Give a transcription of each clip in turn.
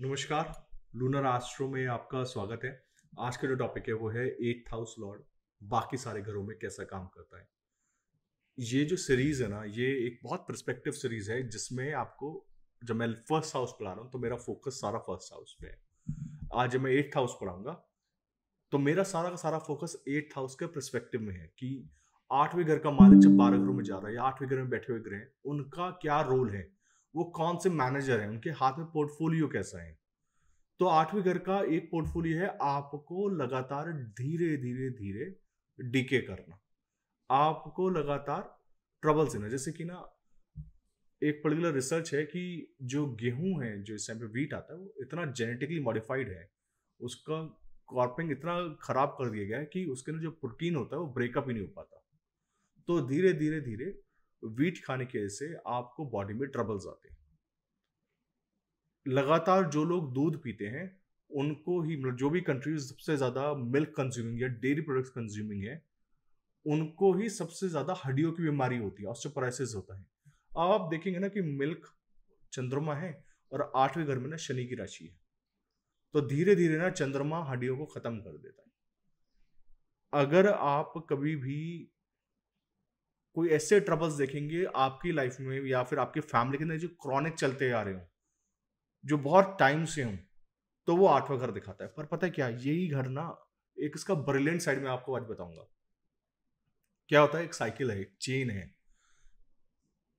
नमस्कार lunar astro में आपका स्वागत है। आज का जो टॉपिक है वो है एट हाउस लॉर्ड बाकी सारे घरों में कैसा काम करता है। ये जो सीरीज़ है ना, ये एक बहुत परस्पेक्टिव सीरीज़ है जिसमें आपको, जब मैं फ़र्स्ट हाउस पढ़ा रहा हूँ तो मेरा फोकस सारा फ़र्स्ट हाउस पे है। आज जब मैं एट्थ हाउस पढ़ाऊँगा तो मेरा सारा का सारा फोकस एट्थ हाउस के परस्पेक्टिव में है कि आठवें घर का मालिक जब बारह घरों में जा रहा है या आठवें घर में बैठे हुए ग्रह उनका क्या रोल है? वो कौन से मैनेजर हैं, उनके हाथ में पोर्टफोलियो कैसा है? तो आठवें घर का एक पोर्टफोलियो है, आपको लगातार धीरे धीरे धीरे डीके करना। आपको लगातार ट्रबल्स देना। जैसे कि ना, एक पर्टिकुलर रिसर्च है कि जो गेहूँ है, जो इस टाइम पे वीट आता है, वो इतना जेनेटिकली मॉडिफाइड है, उसका कॉर्पिंग इतना खराब कर दिया गया है कि उसके अंदर जो प्रोटीन होता है, वो ब्रेकअप ही नहीं हो पाता। तो धीरे धीरे धीरे वीट खाने की वजह से आपको बॉडी में ट्रबल्स आते हैं। लगातार जो लोग दूध पीते हैं, उनको ही मतलब जो भी कंट्रीज़ सबसे ज़्यादा मिल्क कंज्यूमिंग या डेयरी प्रोडक्ट्स कंज्यूमिंग है, उनको ही सबसे ज़्यादा हड्डियों की बीमारी होती है ऑस्टोपराइसिस होता है। अब आप देखेंगे ना कि मिल्क चंद्रमा है और आठवें घर में ना शनि की राशि है। तो धीरे धीरे ना चंद्रमा हड्डियों को खत्म कर देता है। अगर आप कभी भी कोई ऐसे ट्रबल्स देखेंगे आपकी लाइफ में या फिर आपके फैमिली के अंदर जो क्रॉनिक चलते आ रहे हो, जो बहुत टाइम से हो तो वो आठवां घर दिखाता है। पर पता है क्या? यही घर ना, एक इसका ब्रिलियंट साइड में आपको आज बताऊँगा। क्या होता है? एक साइकिल है, एक चेन है।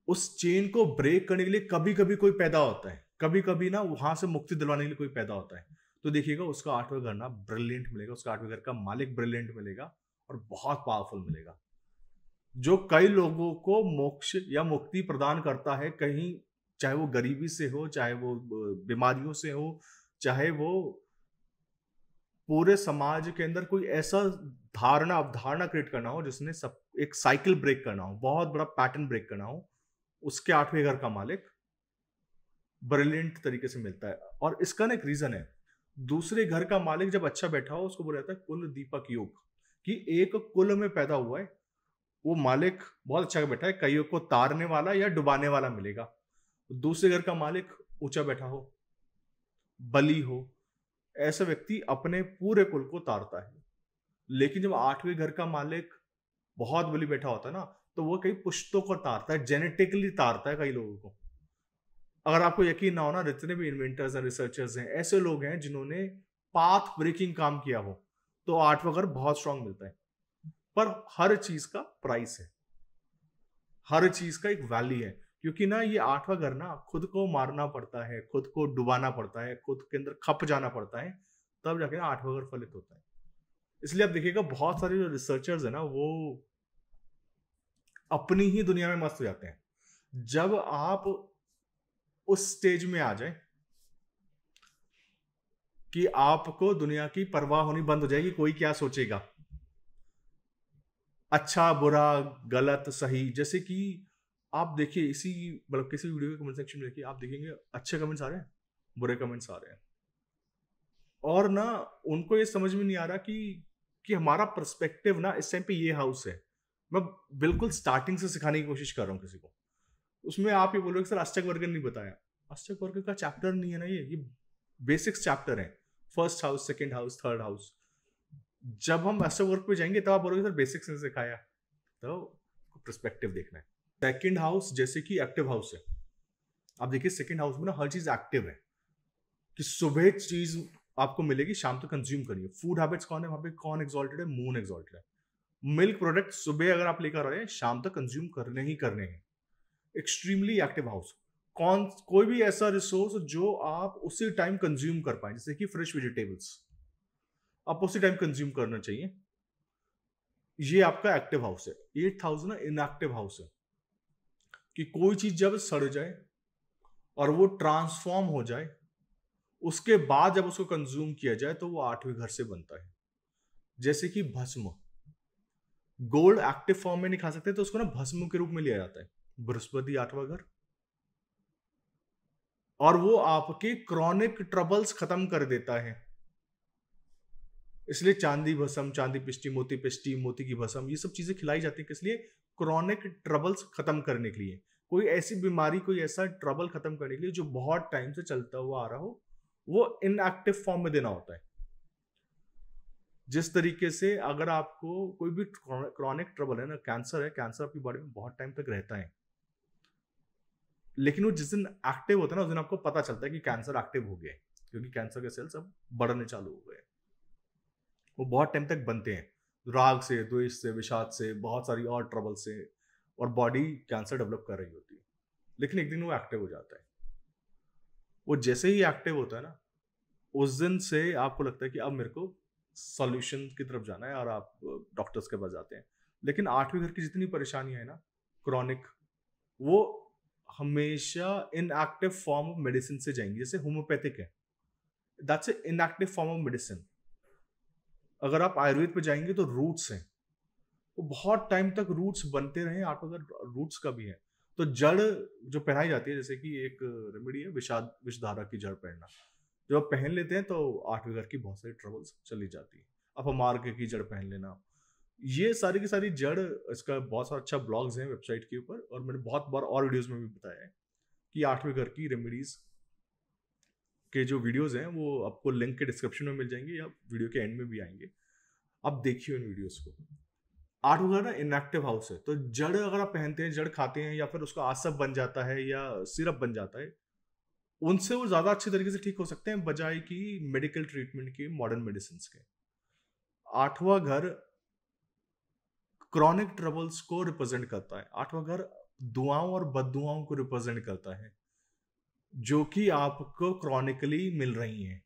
उस चेन को ब्रेक करने के लिए कभी कभी कोई पैदा होता है। कभी कभी ना, वहाँ से मुक्ति दिलवाने के लिए कोई पैदा होता है। तो देखिएगा, उसका आठवें घर ना ब्रिलियंट मिलेगा, उसका आठवें घर का मालिक ब्रिलियंट मिलेगा और बहुत पावरफुल मिलेगा। जो कई लोगों को मोक्ष या मुक्ति प्रदान करता है, कहीं चाहे वो गरीबी से हो, चाहे वो बीमारियों से हो, चाहे वो पूरे समाज के अंदर कोई ऐसा धारणा, अवधारणा क्रिएट करना हो जिसने सब, एक साइकिल ब्रेक करना हो, बहुत बड़ा पैटर्न ब्रेक करना हो, उसके आठवें घर का मालिक ब्रिलियंट तरीके से मिलता है। और इसका ना एक रीजन है। दूसरे घर का मालिक जब अच्छा बैठा हो, उसको बोला जाता है कुल दीपक योग, कि एक कुल में पैदा हुआ है वो मालिक बहुत अच्छा बैठा है, कईयों को तारने वाला या डुबाने वाला मिलेगा। दूसरे घर का मालिक ऊँचा बैठा हो, बली हो, ऐसा व्यक्ति अपने पूरे कुल को तारता है। लेकिन जब आठवें घर का मालिक बहुत बली बैठा होता है ना तो वो कई पुश्तों को तारता है जेनेटिकली तारता है कई लोगों को। अगर आपको यकीन ना हो ना जितने भी इन्वेंटर्स हैं रिसर्चर्स हैं, ऐसे लोग हैं जिन्होंने पाथ ब्रेकिंग काम किया हो तो आठवा घर बहुत स्ट्रांग मिलता है। पर हर चीज़ का प्राइस है। हर चीज़ का एक वैल्यू है, क्योंकि ना ये आठवां घर ना खुद को मारना पड़ता है, खुद को डुबाना पड़ता है, खुद के अंदर खप जाना पड़ता है, तब जाके ना आठवां घर फलित होता है। इसलिए आप देखिएगा, बहुत सारे जो रिसर्चर्स है ना, वो अपनी ही दुनिया में मस्त हो जाते हैं। जब आप उस स्टेज में आ जाए कि आपको दुनिया की परवाह होनी बंद हो जाएगी, कोई क्या सोचेगा? अच्छा बुरा, गलत, सही, जैसे कि आप देखिए इसी मतलब किसी वीडियो के कमेंट सेक्शन में देखिए, आप देखेंगे अच्छे कमेंट्स आ रहे हैं, बुरे कमेंट्स आ रहे हैं। और ना, उनको ये समझ में नहीं आ रहा कि कि हमारा पर्सपेक्टिव ना इस टाइम पे ये हाउस है। मैं बिल्कुल स्टार्टिंग से सिखाने की कोशिश कर रहा हूँ किसी को। उसमें आप ये बोलोगे सर, अष्टक वर्ग नहीं बताया। अष्टक वर्ग का चैप्टर नहीं है ना ये ये बेसिक्स चैप्टर है। First house second house third house जब हम एस्ट्रो वर्क पे जाएँगे, तब आप बोलोगे, सर बेसिक्स ने सिखाया तो परस्पेक्टिव देखना है। सेकेंड हाउस जैसे कि एक्टिव हाउस है। आप देखिए सेकेंड हाउस में ना हर चीज़ एक्टिव है। कि सुबह चीज़ आपको मिलेगी, शाम तक तो कंज्यूम करिए। फ़ूड हैबिट्स कौन है वहाँ पे? कौन एक्सॉल्टेड है? मून एक्सॉल्टेड है। मिल्क प्रोडक्ट सुबह अगर आप लेकर आ रहे हैं, शाम तक तो कंज्यूम करने ही करने हैं। एक्सट्रीमली एक्टिव हाउस कौन, कोई भी ऐसा रिसोर्स जो आप उसी टाइम कंज्यूम कर पाए, जैसे कि फ्रेश वेजिटेबल्स आप उसी टाइम कंज्यूम करना चाहिए। ये आपका एक्टिव हाउस है। एट थाउज़ेंड इनएक्टिव हाउस है। कि कोई चीज़ जब सड़ जाए और वो ट्रांसफॉर्म हो जाए, उसके बाद जब उसको कंज्यूम किया जाए तो वो आठवें घर से बनता है। जैसे कि भस्म। गोल्ड एक्टिव फॉर्म में नहीं खा सकते तो उसको ना भस्म के रूप में लिया जाता है। बृहस्पति आठवा घर। और वो आपके क्रॉनिक ट्रबल्स खत्म कर देता है। इसलिए चांदी भसम, चांदी पिस्टी मोती पिस्टी मोती की भसम, ये सब चीज़ें खिलाई जाती है किस लिए? क्रॉनिक ट्रबल्स खत्म करने के लिए। कोई ऐसी बीमारी, कोई ऐसा ट्रबल खत्म करने के लिए जो बहुत टाइम से चलता हुआ आ रहा हो, वो इनएक्टिव फॉर्म में देना होता है। जिस तरीके से अगर आपको कोई भी क्रॉनिक ट्रबल है ना कैंसर है कैंसर आपकी बॉडी में बहुत टाइम तक रहता है। लेकिन वो जिस दिन एक्टिव होता है ना, उस दिन आपको पता चलता है कि कैंसर एक्टिव हो गया क्योंकि कैंसर के सेल्स अब बढ़ने चालू हो गए वो बहुत टाइम तक बनते हैं। राग से, द्वेष से, विषाद से, बहुत सारी और ट्रबल से और बॉडी कैंसर डेवलप कर रही होती है। लेकिन एक दिन वो एक्टिव हो जाता है। वो जैसे ही एक्टिव होता है ना, उस दिन से आपको लगता है कि अब मेरे को सॉल्यूशन की तरफ़ जाना है और आप डॉक्टर्स के पास जाते हैं। लेकिन आठवीं घर की जितनी परेशानियाँ है ना क्रॉनिक वो हमेशा इनएक्टिव फॉर्म ऑफ़ मेडिसिन से जाएँगी। जैसे होम्योपैथिक है। That's a inactive form of medicine अगर आप आयुर्वेद पे जाएँगे तो रूट्स हैं। वो बहुत टाइम तक रूट्स बनते रहे, आप अगर रूट्स का भी है तो जड़ जो पहनाई जाती है, जैसे कि एक रेमेडी है, विषाद, विषधारा की जड़ पहनना। जब आप पहन लेते हैं तो आठवें घर की बहुत सारी ट्रबल्स चली जाती है। आप मार्ग की जड़ पहन लेना। ये सारी की सारी जड़, इसका बहुत सारा अच्छा ब्लॉग्स हैं वेबसाइट के ऊपर, और मैंने बहुत बार और वीडियोस में भी बताया है कि आठवें घर की रेमेडीज के जो वीडियोस हैं, वो आपको लिंक के डिस्क्रिप्शन में मिल जाएँगे या वीडियो के एंड में भी आएँगे। आप देखिए उन वीडियोज़ को। आठवें घर ना इनएक्टिव हाउस है। तो जड़ अगर आप पहनते हैं, जड़ खाते हैं या फिर उसका आसप बन जाता है या सिरप बन जाता है, उनसे वो ज़्यादा अच्छे तरीके से ठीक हो सकते हैं बजाय कि मेडिकल ट्रीटमेंट के मॉडर्न मेडिसिन के। आठवां घर क्रॉनिक ट्रबल्स को रिप्रेजेंट करता है। आठवां घर दुआओं और बदुआओं को रिप्रेजेंट करता है। जो कि आपको क्रॉनिकली मिल रही हैं।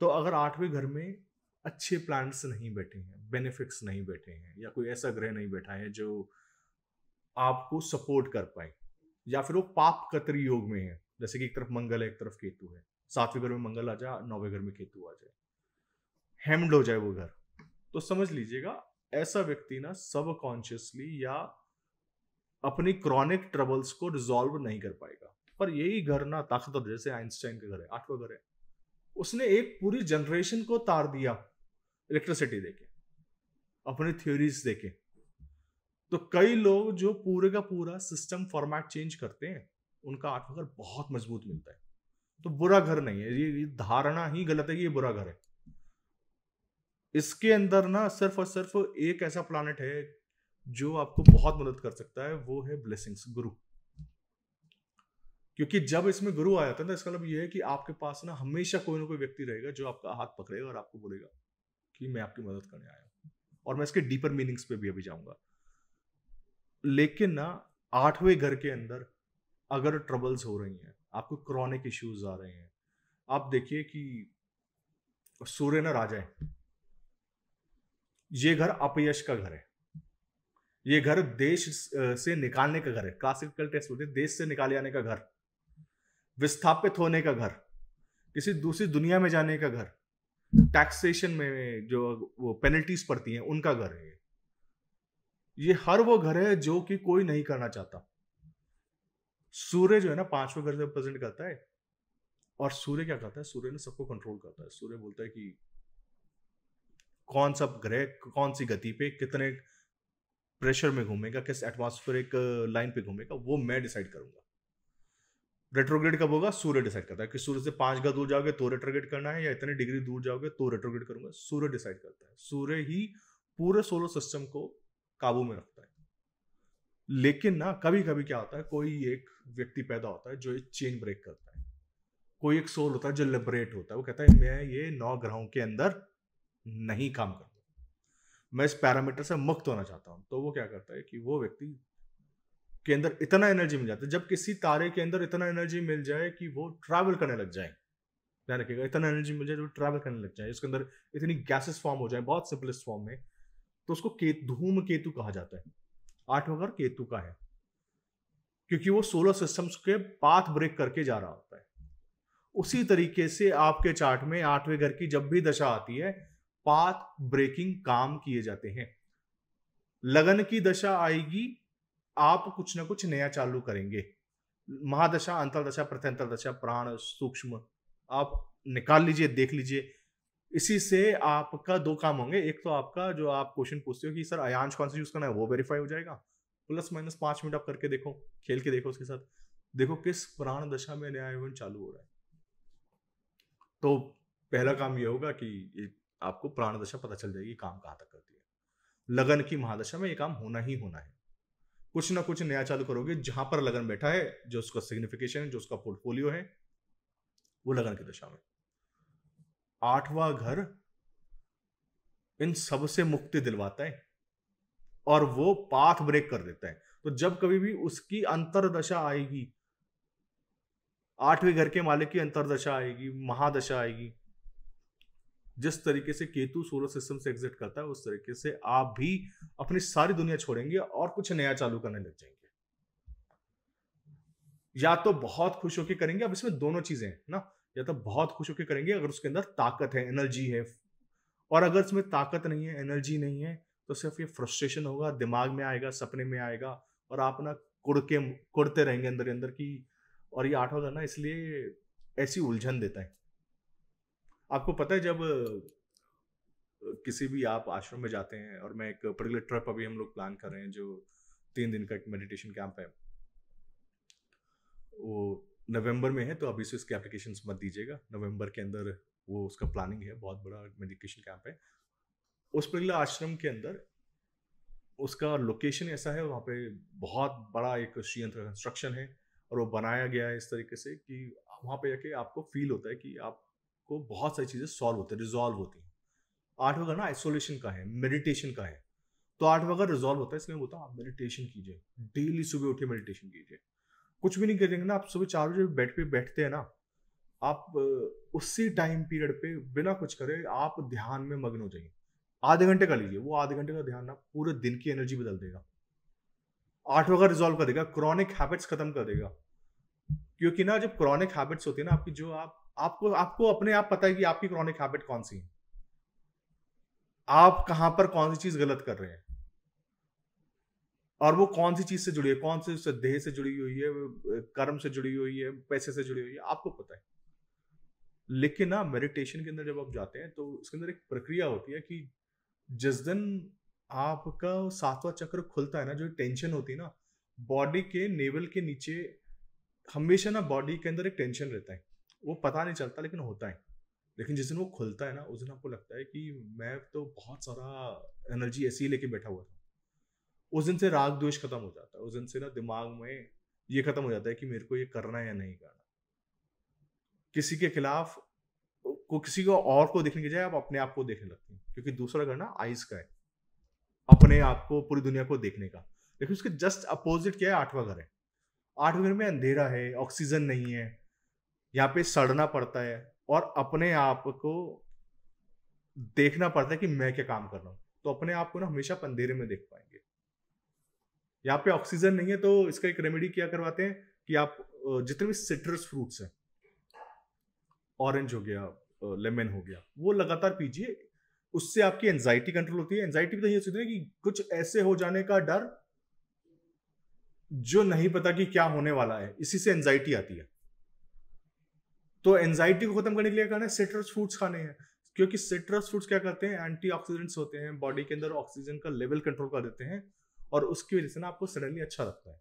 तो अगर आठवें घर में अच्छे प्लांट्स नहीं बैठे हैं बेनिफिट्स नहीं बैठे हैं, या कोई ऐसा ग्रह नहीं बैठा है जो आपको सपोर्ट कर पाए, या फिर वो पाप कतरी योग में है, जैसे कि एक तरफ़ मंगल है, एक तरफ़ केतु है, सातवें घर में मंगल आ जाए नौवे घर में केतु आ जाए हेम्ड हो जाए वो घर। तो समझ लीजिएगा, ऐसा व्यक्ति ना सब कॉन्शियसली या अपनी क्रॉनिक ट्रबल्स को रिजॉल्व नहीं कर पाएगा। पर यही घर ना ताकतवर, जैसे आइंस्टाइन का घर है, आठवा घर है। उसने एक पूरी जनरेशन को तार दिया इलेक्ट्रिसिटी देके, अपनी थ्योरीज देके। तो कई लोग जो पूरे का पूरा सिस्टम फॉर्मेट चेंज करते हैं, उनका आठवां घर बहुत मज़बूत मिलता है। तो बुरा घर नहीं है, ये धारणा ही गलत है कि ये बुरा घर है। इसके अंदर ना सिर्फ़ और सिर्फ़ एक ऐसा प्लानट है, जो आपको बहुत मदद कर सकता है, वो है ब्लेसिंग्स गुरु। क्योंकि जब इसमें गुरु आ जाता है ना, इसका मतलब ये है कि आपके पास ना हमेशा कोई ना कोई व्यक्ति रहेगा जो आपका हाथ पकड़ेगा और आपको बोलेगा कि मैं आपकी मदद करने आया हूँ। और मैं इसके डीपर मीनिंग्स पे भी अभी जाऊँगा। लेकिन ना, आठवें घर के अंदर अगर ट्रबल्स हो रही हैं, आपको क्रॉनिक इश्यूज़ आ रहे हैं, आप देखिए कि सूर्य ना राजा है। ये घर अपयश का घर है। ये घर देश से निकालने का घर है। क्लासिकल टेस्ट होते देश से निकाले जाने का घर। विस्थापित होने का घर, किसी दूसरी दुनिया में जाने का घर टैक्सेशन में जो वो पेनल्टीज पड़ती हैं, उनका घर है ये। हर वो घर है जो कि कोई नहीं करना चाहता। सूर्य जो है ना, पाँचवें घर से प्रेजेंट करता है। और सूर्य क्या करता है? सूर्य ने सबको कंट्रोल करता है। सूर्य बोलता है कि कौन सा ग्रह, कौन सी गति पे कितने प्रेशर में घूमेगा, किस एटमॉस्फेरिक लाइन पे घूमेगा, वो मैं डिसाइड करूँगा। रेट्रोग्रेड कब होगा? सूर्य डिसाइड करता है कि सूर्य से पाँच का दूर जाओगे तो रेट्रोग्रेड करना है, या इतने डिग्री दूर जाओगे तो रेट्रोग्रेड करूँगा। सूर्य डिसाइड करता है। सूर्य ही पूरे सोलर सिस्टम को काबू में रखता है। लेकिन ना कभी कभी क्या होता है, कोई एक व्यक्ति पैदा होता है जो एक चेन ब्रेक करता है। कोई एक सोल होता है जो लिबरेट होता है। वो कहता है, मैं ये नौ ग्रहों के अंदर नहीं काम करता। मैं इस पैरामीटर से मुक्त होना चाहता हूँ। तो वो क्या करता है कि वो व्यक्ति के अंदर इतना एनर्जी मिल जाता है। जब किसी तारे के अंदर इतना एनर्जी मिल जाए कि वो ट्रैवल करने लग जाए, ध्यान रखिएगा, इतना एनर्जी मिल जाए जो ट्रैवल करने लग जाए। उसके अंदर इतनी गैसेस फॉर्म हो जाए, बहुत सिंपलेस्ट फॉर्म में तो उसको धूम केतु कहा जाता है। आठवां घर केतु का है, क्योंकि वो सोलर सिस्टम्स के पाथ ब्रेक करके जा रहा होता है। उसी तरीके से आपके चार्ट में आठवें घर की जब भी दशा आती है पाथ ब्रेकिंग काम किए जाते हैं। लगन की दशा आएगी आप कुछ ना कुछ नया चालू करेंगे। महादशा, अंतरदशा प्रत्यंतर दशा प्राण, सूक्ष्म, आप निकाल लीजिए, देख लीजिए। इसी से आपका दो काम होंगे। एक तो आपका जो आप क्वेश्चन पूछते हो कि, सर अयांश कौन सा यूज़ करना है? वो वेरीफाई हो जाएगा। प्लस माइनस पाँच मिनट आप करके देखो, खेल के देखो उसके साथ। देखो किस प्राण दशा में नया इवेंट चालू हो रहा है। तो पहला काम ये होगा कि आपको प्राण दशा पता चल जाएगी काम कहाँ तक करती है। लगन की महादशा में ये काम होना ही होना है। कुछ ना कुछ नया चालू करोगे, जहाँ पर लगन बैठा है, जो उसका सिग्निफिकेशन है, जो उसका पोर्टफोलियो है, वो लगन की दशा में। आठवां घर इन सबसे मुक्ति दिलवाता है और वो पाथ ब्रेक कर देता है। तो जब कभी भी उसकी अंतरदशा आएगी, आठवें घर के मालिक की अंतरदशा आएगी, महादशा आएगी जिस तरीके से केतु सोलर सिस्टम से एग्जिट करता है, उस तरीके से आप भी अपनी सारी दुनिया छोड़ेंगे और कुछ नया चालू करने लग जाएँगे। या तो बहुत खुश होकर करेंगे, अब इसमें दोनों चीज़ें हैं, ना? या तो बहुत खुश होकर करेंगे, अगर उसके अंदर ताकत है, एनर्जी है, और अगर इसमें ताकत नहीं है, एनर्जी नहीं है तो सिर्फ़ ये फ्रस्ट्रेशन होगा, दिमाग में आएगा, सपने में आएगा, और आप ना कुड़ के कुड़ते रहेंगे अंदर अंदर की, और ये आठवां करना इसलिए ऐसी उलझन देता है। आपको पता है जब किसी भी आप आश्रम में जाते हैं और मैं एक पर्टिकुलर ट्रिप अभी हम लोग प्लान कर रहे हैं, जो तीन दिन का एक मेडिटेशन कैंप है, वो नवंबर में है तो अभी से इसके एप्लीकेशन मत दीजिएगा। नवंबर के अंदर वो उसका प्लानिंग है, बहुत बड़ा मेडिटेशन कैंप है। उस पर्टिकुलर आश्रम के अंदर उसका लोकेशन ऐसा है, वहाँ पे बहुत बड़ा एक श्रीयंत्र कंस्ट्रक्शन है, और वो बनाया गया है इस तरीके से कि वहाँ पे जाके आपको फील होता है कि आप को बहुत सारी चीज़ें सॉल्व होती है रिजॉल्व होती हैं। आठवां का ना आइसोलेशन का है मेडिटेशन का है। तो आठवां का रिजॉल्व होता है, इसलिए बोलता हूँ, आप मेडिटेशन कीजिए। डेली सुबह उठिए मेडिटेशन कीजिए। कुछ भी नहीं करेंगे ना, आप सुबह चार बजे बेड पे बैठते हैं ना, आप उसी टाइम पीरियड पे बिना कुछ करे आप ध्यान में मग्न हो जाइए। आधे घंटे का लीजिए, वो आधे घंटे का ध्यान ना पूरे दिन की एनर्जी बदल देगा। आठवां का रिजॉल्व कर देगा क्रॉनिक हैबिट्स खत्म कर देगा। क्योंकि ना जब क्रॉनिक हैबिट्स होती है ना, आपकी जो आप आपको आपको अपने आप पता है कि आपकी क्रॉनिक हैबिट कौन सी है? आप कहाँ पर कौन सी चीज़ गलत कर रहे हैं? और वो कौन सी चीज़ से जुड़ी है? कौन सी देह से जुड़ी हुई है, कर्म से जुड़ी हुई है, पैसे से जुड़ी हुई है? आपको पता है। लेकिन ना मेडिटेशन के अंदर जब आप जाते हैं तो उसके अंदर एक प्रक्रिया होती है कि जिस दिन आपका सातवां चक्र खुलता है ना, जो टेंशन होती है ना बॉडी के नेवल के नीचे, हमेशा ना बॉडी के अंदर एक टेंशन रहता है। वो पता नहीं चलता लेकिन होता है। लेकिन जिस दिन वो खुलता है ना, उस दिन आपको लगता है कि मैं तो बहुत सारा एनर्जी ऐसी ही लेके बैठा हुआ था। उस दिन से राग द्वेष खत्म हो जाता है। उस दिन से ना दिमाग में ये खत्म हो जाता है कि मेरे को ये करना है या नहीं करना। किसी के खिलाफ, को किसी को और को देखने की जाए आप अपने आप को देखने लगते हैं, क्योंकि दूसरा घर ना आइस का है। अपने आप को, पूरी दुनिया को देखने का। लेकिन उसके जस्ट अपोजिट क्या है? आठवां घर है। आठवें घर में अंधेरा है ऑक्सीजन नहीं है। यहाँ पे सड़ना पड़ता है और अपने आप को देखना पड़ता है कि मैं क्या काम कर रहा हूँ। तो अपने आप को ना हमेशा अंधेरे में देख पाएँगे। यहाँ पे ऑक्सीजन नहीं है तो इसका एक रेमेडी क्या करवाते हैं कि आप जितने भी सिट्रस फ्रूट्स हैं ऑरेंज हो गया लेमन हो गया, वो लगातार पीजिए। उससे आपकी एंजाइटी कंट्रोल होती है। एंजाइटी भी तो ये सोचते हैं कि कुछ ऐसे हो जाने का डर जो नहीं पता कि क्या होने वाला है, इसी से एंजाइटी आती है। तो एनजाइटी को खत्म करने के लिए खाना है? सिट्रस फ्रूट्स खाने हैं। क्योंकि सिट्रस फ्रूट्स क्या करते हैं? एंटीऑक्सीडेंट्स होते हैं बॉडी के अंदर ऑक्सीजन का लेवल कंट्रोल कर देते हैं और उसकी वजह से ना आपको सडनली अच्छा लगता है।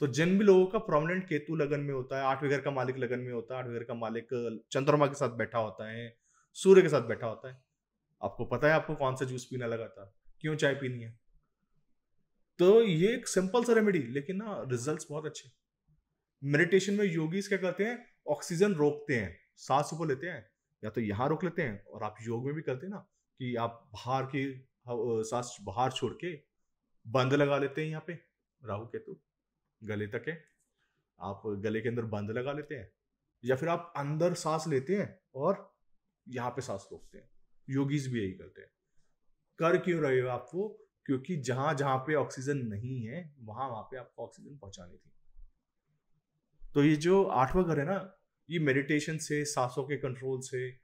तो जिन भी लोगों का प्रोमिनेंट केतु लगन में होता है, आठवें घर का मालिक लगन में होता है, आठवें घर का मालिक चंद्रमा के साथ बैठा होता है, सूर्य के साथ बैठा होता है, आपको पता है आपको कौन सा जूस पीना लगा था क्यों चाय पीनी है? तो ये एक सिंपल सा रेमेडी लेकिन ना रिजल्ट्स बहुत अच्छे मेडिटेशन में योगीज क्या करते हैं? ऑक्सीजन रोकते हैं, सांस ऊपर लेते हैं, या तो यहाँ रोक लेते हैं और आप योग में भी करते हैं ना, कि आप बाहर की सांस बाहर छोड़ के बंद लगा लेते हैं यहाँ पे, राहु केतु, गले तक है, आप गले के अंदर बंद लगा लेते हैं, या फिर आप अंदर सांस लेते हैं और यहाँ पे सांस रोकते हैं, योगीज भी यही करते हैं, कर क्यों रहे हो आपको क्योंकि जहाँ जहाँ पे ऑक्सीजन नहीं है, वहाँ वहाँ पे आपको ऑक्सीजन पहुंचानी थी। तो ये जो आठवां घर है ना, ये मेडिटेशन से, सांसों के कंट्रोल से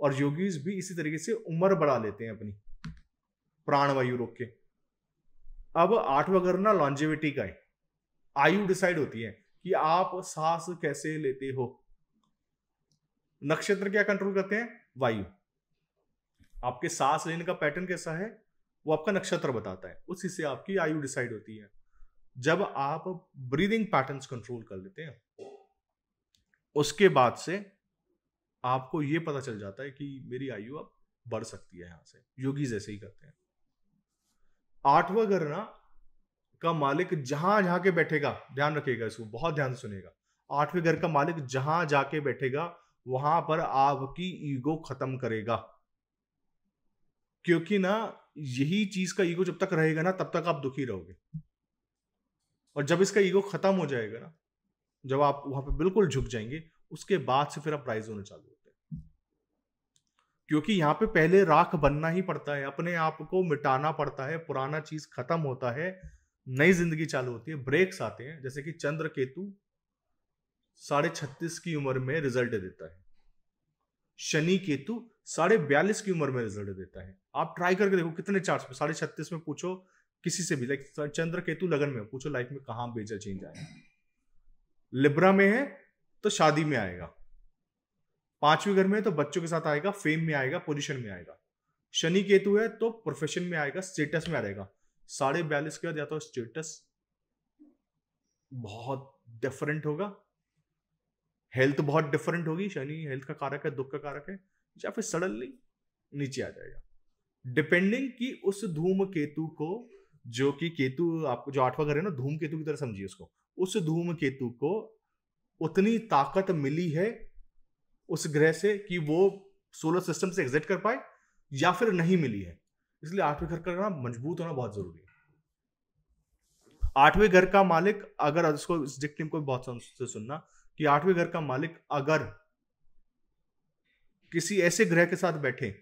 और योगीज भी इसी तरीके से उम्र बढ़ा लेते हैं अपनी, प्राणवायु रोक के। अब आठवां घर ना लॉन्जिविटी का है। आयु डिसाइड होती है कि आप सांस कैसे लेते हो। नक्षत्र क्या कंट्रोल करते हैं? वायु। आपके सांस लेने का पैटर्न कैसा है? वो आपका नक्षत्र बताता है। उसी से आपकी आयु डिसाइड होती है। जब आप ब्रीदिंग पैटर्न्स कंट्रोल कर लेते हैं, उसके बाद से आपको ये पता चल जाता है कि मेरी आयु अब बढ़ सकती है यहाँ से। योगी जैसे ही करते हैं। आठवा घर ना का मालिक जहाँ जहाँ के बैठेगा, ध्यान रखिएगा इसको, बहुत ध्यान सुनेगा आठवें घर का मालिक जहाँ जाके बैठेगा, वहाँ पर आपकी ईगो खत्म करेगा। क्योंकि ना, यही चीज़ का ईगो जब तक रहेगा ना, तब तक आप दुखी रहोगे। और जब इसका ईगो खत्म हो जाएगा ना, जब आप वहाँ पे बिल्कुल झुक जाएँगे, उसके बाद से फिर आप प्राइज होने चालू होते हैं। क्योंकि यहाँ पे पहले राख बनना ही पड़ता है, अपने आप को मिटाना पड़ता है, पुराना चीज़ खत्म होता है, नई ज़िंदगी चालू होती है ब्रेक्स आते हैं, जैसे कि चंद्र केतु साढ़े छत्तीस की उम्र में रिज़ल्ट देता है। शनि केतु साढ़े बयालीस की उम्र में रिज़ल्ट देता है। आप ट्राई करके देखो कितने चार्ट साढ़े छत्तीस में पूछो किसी से भी लाइक चंद्र केतु लगन में पूछो लाइफ में कहाँ बेचा चेंज आएगा लिब्रा में है तो शादी में आएगा। पांचवी घर में तो बच्चों के साथ आएगा फेम में आएगा पोजिशन में आएगा। शनि केतु है तो प्रोफेशन में आएगा स्टेटस में आएगा साढ़े बयालीस के बाद या तो स्टेटस बहुत डिफरेंट होगा। हेल्थ बहुत डिफरेंट होगी, शनि हेल्थ का कारक है, दुख का कारक है, या फिर सडनली नीचे आ जाएगा। डिपेंडिंग कि उस धूम केतु को जो कि केतु आपको जो आठवां घर है ना, धूम केतु की तरह समझिए उसको। उस धूम केतु को उतनी ताकत मिली है उस ग्रह से कि वो सोलर सिस्टम से एग्जिट कर पाए या फिर नहीं मिली है। इसलिए आठवें घर का मज़बूत होना बहुत ज़रूरी है। आठवें घर का मालिक, अगर इसको, इस को बहुत से सुनना, कि आठवें घर का मालिक अगर किसी ऐसे ग्रह के साथ बैठे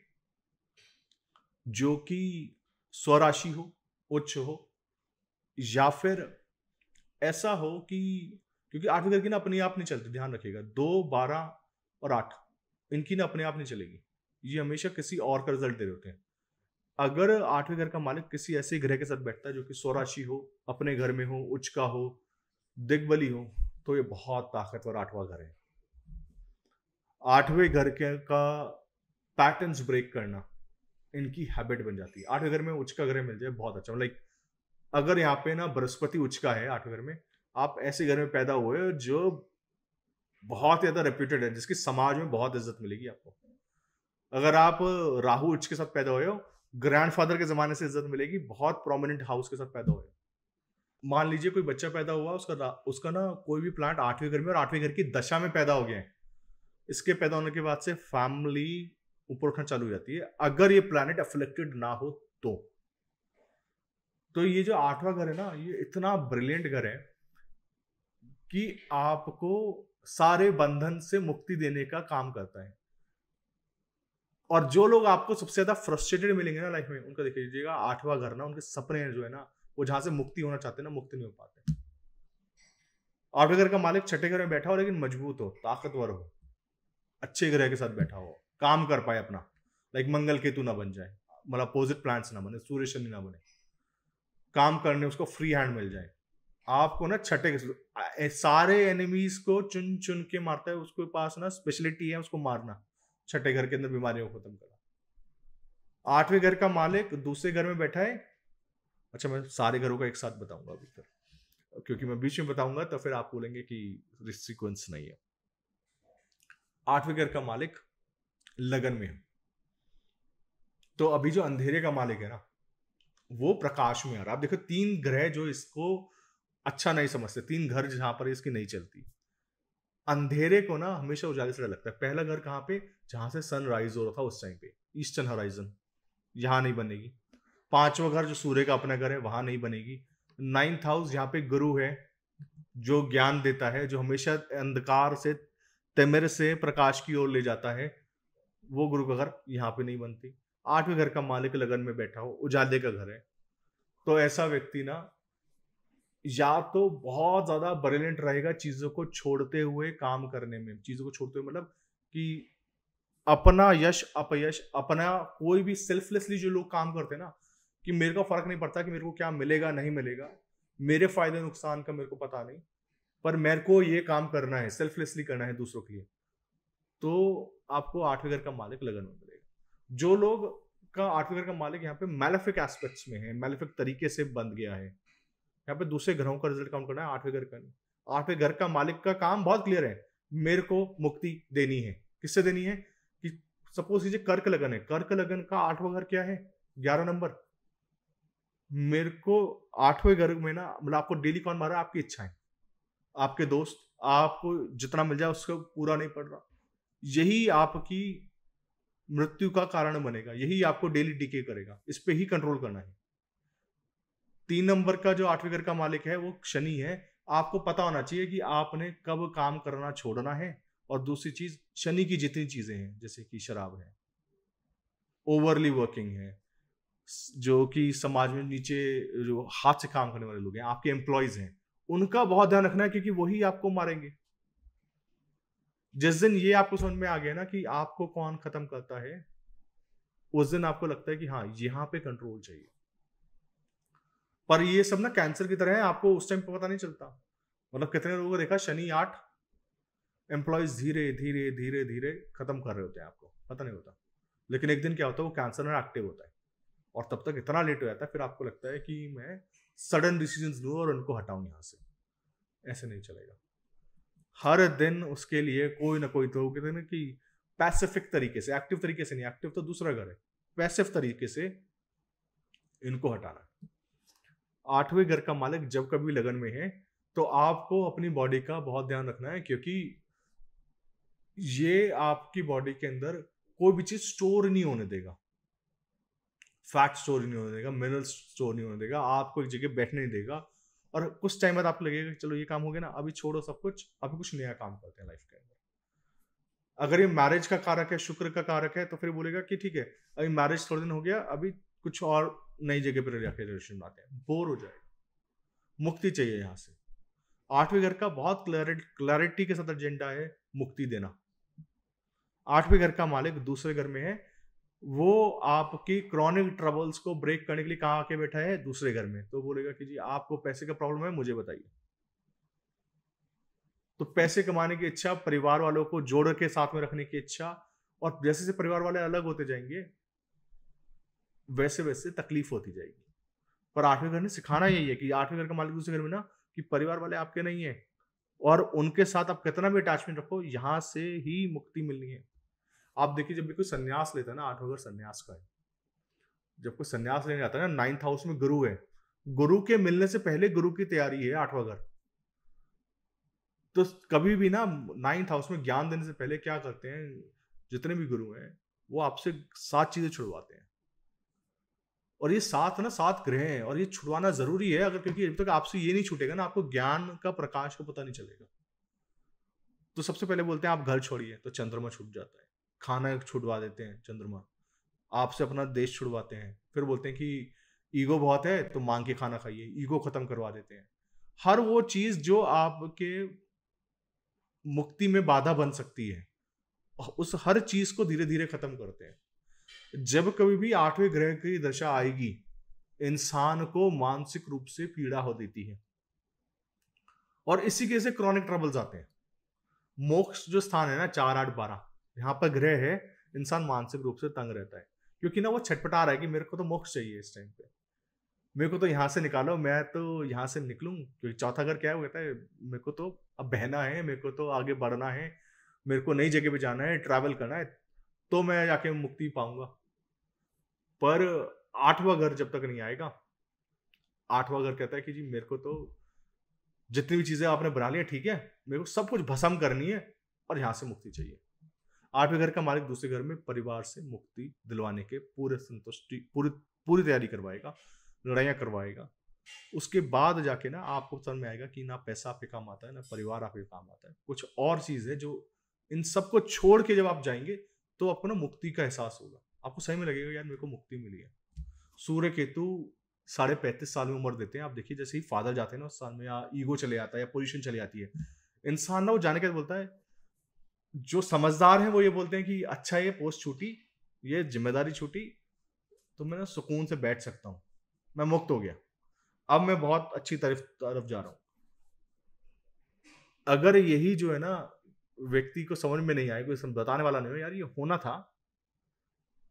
जो कि स्वराशि हो उच्च हो, या फिर ऐसा हो कि, क्योंकि आठवीं घर की ना अपने आप नहीं चलती, ध्यान रखिएगा, दो, बारह और आठ, इनकी ना अपने आप नहीं चलेगी। ये हमेशा किसी और का रिज़ल्ट दे रहे होते हैं। अगर आठवें घर का मालिक किसी ऐसे ग्रह के साथ बैठता है जो कि स्वराशि हो, अपने घर में हो, उच्च का हो, दिग्बली हो तो ये बहुत ताकतवर आठवां घर है। आठवें घर के का पैटर्न्स ब्रेक करना इनकी हैबिट बन जाती है। आठवें घर में उच्च का ग्रह मिल जाए, बहुत अच्छा। लाइक, अगर यहाँ पे ना बृहस्पति उच्च का है आठवें घर में, आप ऐसे घर में पैदा हुए जो बहुत ज़्यादा रेप्यूटेड है, जिसकी समाज में बहुत इज़्ज़त मिलेगी आपको। अगर आप राहु उच्च के साथ पैदा हुए हो ग्रैंडफादर के जमाने से इज़्ज़त मिलेगी, बहुत प्रोमिनेंट हाउस के साथ पैदा हुए मान लीजिए कोई बच्चा पैदा हुआ, उसका उसका ना कोई भी प्लांट आठवें घर में और आठवें घर की दशा में पैदा हो गया है। इसके पैदा होने के बाद से फैमिली ऊपर उठना चालू हो जाती है। अगर ये प्लानिट अफ्लेक्टेड ना हो तो। तो ये जो आठवां घर है ना, ये इतना ब्रिलियंट घर है कि आपको सारे बंधन से मुक्ति देने का काम करता है। और जो लोग आपको सबसे ज़्यादा फ्रस्ट्रेटेड मिलेंगे ना लाइफ में, उनका देख लीजिएगा, आठवां घर ना, उनके सपने जो है ना, वो जहाँ से मुक्ति होना चाहते हैं ना, मुक्ति नहीं हो पाते। आठवें घर का मालिक छठे घर में बैठा हो, लेकिन मज़बूत हो, ताकतवर हो, अच्छे ग्रह के साथ बैठा हो। काम कर पाए अपना. लाइक मंगल केतु ना बन जाए. मतलब अपोजिट प्लांट्स ना बने, सूर्य शनि ना बने. काम करने उसको फ्री हैंड मिल जाए. आपको ना छठे सारे एनिमीज को चुन चुन के मारता है, उसके पास ना स्पेशलिटी है उसको मारना. छठे घर के अंदर बीमारियों को खत्म करना. आठवें घर का मालिक दूसरे घर में बैठा है. अच्छा मैं सारे घरों का एक साथ बताऊँगा अभी फिर. क्योंकि मैं बीच में बताऊँगा तो फिर आप बोलेंगे कि सीक्वेंस नहीं है. आठवें घर का मालिक लगन में है। तो अभी जो अंधेरे का मालिक है ना, वो प्रकाश में आ रहा। आप देखो, तीन ग्रह जो इसको अच्छा नहीं समझते। तीन घर जहाँ पर इसकी नहीं चलती। अंधेरे को ना हमेशा उजाले से लगता है। पहला घर कहाँ पे? जहाँ से सन राइज हो रहा था उस टाइम पे। ईस्टर्न हराइजन यहाँ नहीं बनेगी। पांचवा घर जो सूर्य का अपना घर है, वहाँ नहीं बनेगी। नाइन्थ हाउस जहाँ पे गुरु है, जो ज्ञान देता है, जो हमेशा अंधकार से, तिमिर से प्रकाश की ओर ले जाता है वो गुरु का घर यहाँ पे नहीं बनती। आठवें घर का मालिक लगन में बैठा हो, उजाले का घर है। तो ऐसा व्यक्ति ना, या तो बहुत ज़्यादा ब्रिलियंट रहेगा चीज़ों को छोड़ते हुए काम करने में, चीज़ों को छोड़ते हुए मतलब कि अपना यश, अपयश, अपना कोई भी सेल्फलेसली जो लोग काम करते हैं ना, कि मेरे को फ़र्क नहीं पड़ता कि मेरे को क्या मिलेगा, नहीं मिलेगा। मेरे फ़ायदे, नुकसान का मेरे को पता नहीं, पर मेरे को ये काम करना है सेल्फलेसली करना है दूसरों के लिए। तो आपको आठवें घर का मालिक लगन में मिलेगा जो लोग का आठवें घर का मालिक यहाँ पे मैलिफिक एस्पेक्ट्स में है मैलिफिक तरीके से बंद गया है, यहाँ पे दूसरे ग्रहों का रिज़ल्ट काउंट करना है आठवें घर का नहीं। आठवें घर का मालिक का काम बहुत क्लियर है, मेरे को मुक्ति देनी है। किससे देनी है? कि सपोज़ कीजिए कर्क लगन है, कर्क लगन का आठवां घर क्या है? ग्यारह नंबर। मेरे को आठवें घर में ना मतलब आपको डेली कौन मारा आपकी इच्छाएँ। आपके दोस्त आपको जितना मिल जाए उसको पूरा नहीं पड़ रहा। यही आपकी मृत्यु का कारण बनेगा, यही आपको डेली डिके करेगा, इस पे ही कंट्रोल करना है। तीन नंबर का जो आठवें घर का मालिक है, वो शनि है। आपको पता होना चाहिए कि आपने कब काम करना छोड़ना है और दूसरी चीज़, शनि की जितनी चीज़ें हैं, जैसे कि शराब है ओवरली वर्किंग है जो कि समाज में नीचे जो हाथ से काम करने वाले लोग हैं, आपके एम्प्लॉयज़ हैं, उनका बहुत ध्यान रखना है क्योंकि वही आपको मारेंगे। जिस दिन ये आपको समझ में आ गया ना कि आपको कौन खत्म करता है, उस दिन आपको लगता है कि हाँ यहाँ पे कंट्रोल चाहिए। पर ये सब ना कैंसर की तरह है, आपको उस टाइम पता नहीं चलता। मतलब कितने लोगों को देखा, शनि आठ एम्प्लॉयज़ धीरे धीरे धीरे धीरे खत्म कर रहे होते हैं आपको, पता नहीं होता। लेकिन एक दिन क्या होता है, वो कैंसर में एक्टिव होता है। और तब तक इतना लेट हो जाता है, फिर आपको लगता है कि मैं सडन डिसीज़न लूँ और उनको हटाऊं यहाँ से। ऐसे नहीं चलेगा। हर दिन उसके लिए कोई ना कोई तो कहते ना कि पैसिफिक तरीके से एक्टिव तरीके से नहीं एक्टिव तो दूसरा घर है। पैसिव तरीके से इनको हटाना। आठवें घर का मालिक जब कभी लगन में है तो आपको अपनी बॉडी का बहुत ध्यान रखना है, क्योंकि ये आपकी बॉडी के अंदर कोई भी चीज़ स्टोर नहीं होने देगा। फैट स्टोर नहीं होने देगा मिनरल स्टोर नहीं होने देगा, आपको एक जगह बैठने नहीं देगा। और कुछ टाइम बाद आपको लगेगा कि चलो ये काम हो गया ना, अभी छोड़ो सब कुछ, अभी कुछ नया काम करते हैं लाइफ के अंदर। अगर ये मैरिज का कारक है, शुक्र का कारक है तो फिर बोलेगा कि ठीक है, अभी मैरिज थोड़े दिन हो गया, अभी कुछ और नई जगह पर जाके रिलेशन बनाते हैं। बोर हो जाएगा। मुक्ति चाहिए यहाँ से। आठवें घर का बहुत क्लैरिटी के साथ एजेंडा है मुक्ति देना। आठवें घर का मालिक दूसरे घर में है वो आपकी क्रॉनिक ट्रबल्स को ब्रेक करने के लिए कहाँ आके बैठा है? दूसरे घर में। तो बोलेगा कि जी, आपको पैसे का प्रॉब्लम है, मुझे बताइए। तो पैसे कमाने की इच्छा, परिवार वालों को जोड़ के साथ में रखने की इच्छा और जैसे जैसे परिवार वाले अलग होते जाएँगे, वैसे वैसे तकलीफ़ होती जाएगी। पर आठवें घर ने सिखाना यही है कि आठवें घर का मालिक दूसरे घर में ना कि परिवार वाले आपके नहीं है और उनके साथ आप कितना भी अटैचमेंट रखो, यहाँ से ही मुक्ति मिलनी है। आप देखिए जब भी कोई संन्यास लेता है ना आठवें घर संन्यास का है। जब कोई संन्यास लेने आता है ना नाइन्थ हाउस में गुरु है। गुरु के मिलने से पहले गुरु की तैयारी है आठवां घर। तो कभी भी ना नाइन्थ हाउस में ज्ञान देने से पहले क्या करते हैं, जितने भी गुरु हैं, वो आपसे सात चीज़ें छुड़वाते हैं। और ये सात ना, सात ग्रह हैं, और ये छुड़वाना ज़रूरी है, अगर क्योंकि जब तक आपसे ये नहीं छूटेगा ना, आपको ज्ञान का प्रकाश का पता नहीं चलेगा। तो सबसे पहले बोलते हैं, आप घर छोड़िए तो चंद्रमा छूट जाता है। खाना छुड़वा देते हैं चंद्रमा। आपसे अपना देश छुड़वाते हैं। फिर बोलते हैं कि, ईगो बहुत है तो मांग के खाना खाइए। ईगो खत्म करवा देते हैं। हर वो चीज़ जो आपके मुक्ति में बाधा बन सकती है, उस हर चीज़ को धीरे धीरे खत्म करते हैं। जब कभी भी आठवें ग्रह की दशा आएगी, इंसान को मानसिक रूप से पीड़ा हो देती है। और इसी के से क्रॉनिक ट्रबल्स आते हैं। मोक्ष जो स्थान है ना, चार आठ बारह यहाँ पर ग्रह है, इंसान मानसिक रूप से तंग रहता है। क्योंकि ना वो छटपटा रहा है कि मेरे को तो मोक्ष चाहिए इस टाइम पे। मेरे को तो यहाँ से निकालो, मैं तो यहाँ से निकलूं। क्योंकि चौथा घर क्या कहता है, मेरे को तो अब बहना है, मेरे को तो आगे बढ़ना है, मेरे को नई जगह पे जाना है ट्रैवल करना है तो मैं जाके मुक्ति पाऊँगा। पर आठवां घर जब तक नहीं आएगा, आठवां घर कहता है कि जी मेरे को तो जितनी भी चीज़ें आपने बना लिया ठीक है, मेरे को सब कुछ भसम करनी है और यहाँ से मुक्ति चाहिए। आठवें घर का मालिक दूसरे घर में परिवार से मुक्ति दिलवाने के पूरे संतुष्टि, पूरी पूरी तैयारी करवाएगा, लड़ाइयाँ करवाएगा। उसके बाद जाके ना आपको समझ में आएगा कि ना पैसा आपके काम आता है, ना परिवार आपके काम आता है। कुछ और चीज़ है जो इन सबको छोड़ के जब आप जाएँगे तो आपको ना मुक्ति का एहसास होगा। आपको सही में लगेगा, यार, मेरे को मुक्ति मिली है। सूर्य केतु साढ़े पैंतीस साल में उम्र देते हैं। आप देखिए, जैसे ही फादर जाते हैं ना, उस साल में या ईगो चले जाता है या पोजिशन चली जाती है। इंसान ना वो जाने के बोलता है जो समझदार हैं वो ये बोलते हैं कि अच्छा ये पोस्ट छूटी, ये ज़िम्मेदारी छूटी तो मैं ना सुकून से बैठ सकता हूँ। मैं मुक्त हो गया। अब मैं बहुत अच्छी तरफ़ तरफ़ जा रहा हूँ। अगर यही जो है ना, व्यक्ति को समझ में नहीं आए कोई बताने वाला नहीं हो, यार ये होना था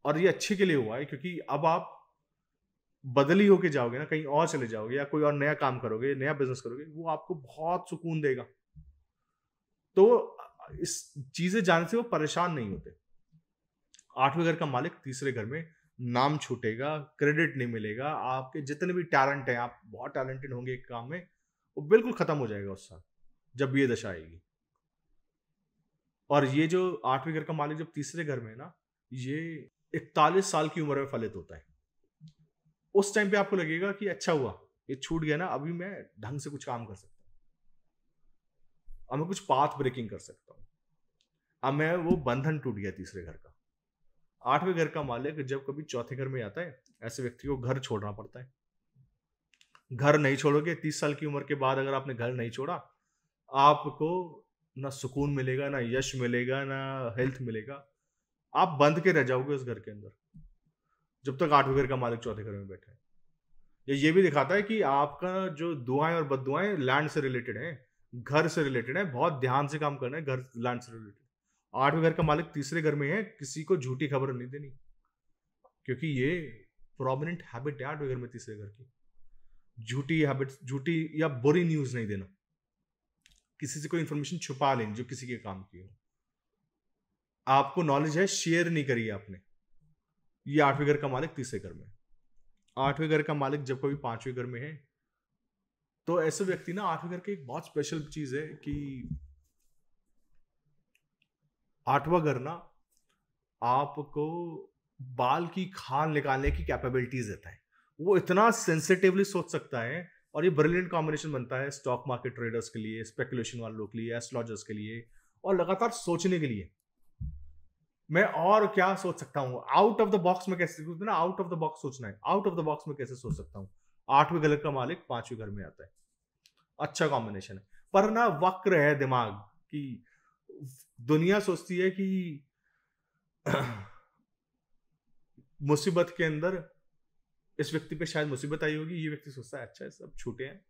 और ये अच्छे के लिए हुआ है, क्योंकि अब आप बदली होके जाओगे ना, कहीं और चले जाओगे या कोई और नया काम करोगे, नया बिज़नेस करोगे, वो आपको बहुत सुकून देगा। तो इस चीज़ें जाने से वो परेशान नहीं होते। आठवें घर का मालिक तीसरे घर में नाम छूटेगा क्रेडिट नहीं मिलेगा, आपके जितने भी टैलेंट हैं, आप बहुत टैलेंटेड होंगे एक काम में, वो बिल्कुल खत्म हो जाएगा उस साल, जब ये दशा आएगी। और ये जो आठवें घर का मालिक जब तीसरे घर में है ना, ये इकतालीस साल की उम्र में फलित होता है। उस टाइम पे आपको लगेगा कि अच्छा हुआ, ये छूट गया ना, अभी मैं ढंग से कुछ काम कर सकता अब मैं कुछ पाथ ब्रेकिंग कर सकता हूँ। अब मैं वो बंधन टूट गया तीसरे घर का। आठवें घर का मालिक जब कभी चौथे घर में आता है, ऐसे व्यक्ति को घर छोड़ना पड़ता है। घर नहीं छोड़ोगे, तीस साल की उम्र के बाद अगर आपने घर नहीं छोड़ा, आपको ना सुकून मिलेगा, ना यश मिलेगा, ना हेल्थ मिलेगा। आप बंद के रह जाओगे उस घर के अंदर, जब तक आठवें घर का मालिक चौथे घर में बैठा है। ये ये भी दिखाता है कि आपका जो दुआएँ और बदुआएँ लैंड से रिलेटेड हैं घर से रिलेटेड है, बहुत ध्यान से काम करना है, घर लैंड से रिलेटेड आठवें घर का मालिक तीसरे घर में है, किसी को झूठी खबर नहीं देनी। क्योंकि ये प्रोमिनेंट हैबिट है आठवें घर में तीसरे घर की। झूठी हैबिट झूठी या बुरी न्यूज़ नहीं देना। किसी से कोई इंफॉर्मेशन छुपा लेनी, जो किसी के काम की हो। आपको नॉलेज है शेयर नहीं करिए आपने। ये आठवें घर का मालिक तीसरे घर में आठवें घर का मालिक जब कभी पाँचवें घर में है तो ऐसे व्यक्ति ना आठवें घर की एक बहुत स्पेशल चीज़ है कि आठवां घर ना आपको बाल की खान निकालने की कैपेबिलिटीज देता है। वो इतना सेंसिटिवली सोच सकता है और ये ब्रिलियंट कॉम्बिनेशन बनता है स्टॉक मार्केट ट्रेडर्स के लिए स्पेकुलेशन वालों के लिए एस्ट्रोलॉजर्स के लिए और लगातार सोचने के लिए। मैं और क्या सोच सकता हूँ? आउट ऑफ़ द बॉक्स में कैसे, ना आउट ऑफ़ द बॉक्स सोचना है। आउट ऑफ़ द बॉक्स में कैसे सोच सकता हूँ? आठवें घर का मालिक पाँचवें घर में आता है। अच्छा कॉम्बिनेशन है। पर ना वक्र है दिमाग कि दुनिया सोचती है कि मुसीबत के अंदर इस व्यक्ति पे शायद मुसीबत आई होगी, ये व्यक्ति सोचता है अच्छा है सब छूटे हैं।